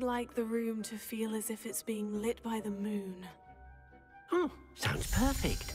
would like the room to feel as if it's being lit by the moon. Hmm, sounds perfect.